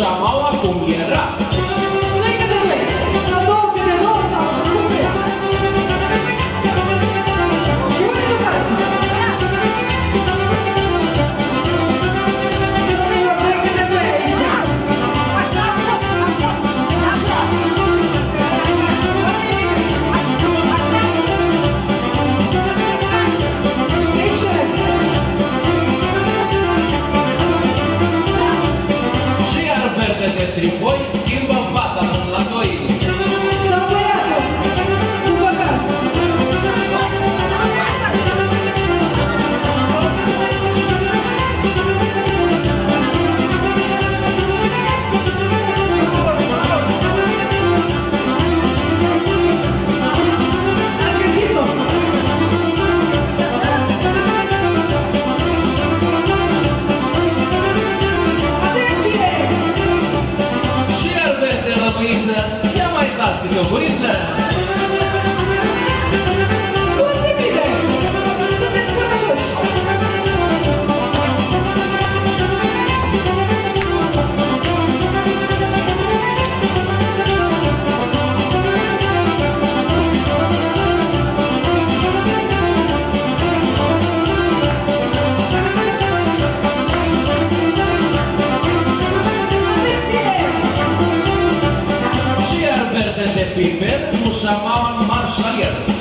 chamou a mulher llamaban Marshall